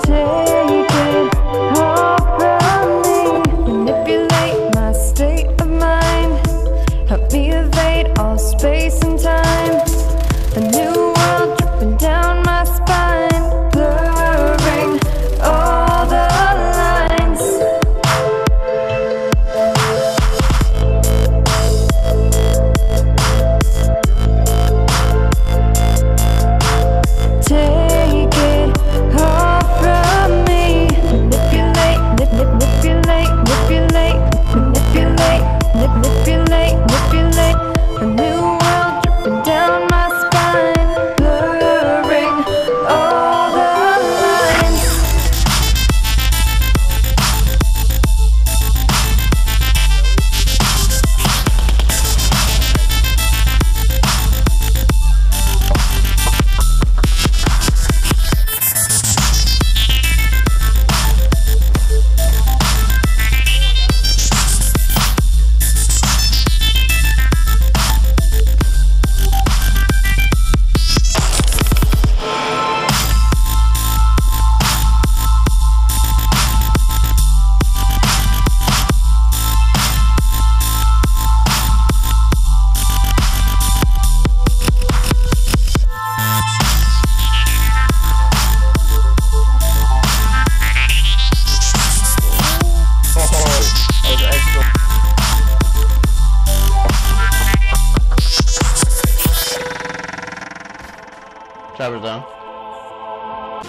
Genesis. Trevor's down. Whoa,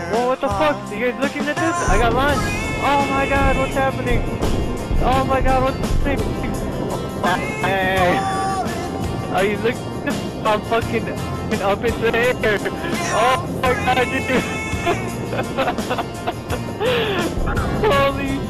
whoa, what the fuck? You guys looking at this? I got lunch. Oh my god, what's happening? Oh my god, what's happening? Hey. Are you looking? I'm fucking up in the air. Oh my god, dude. Holy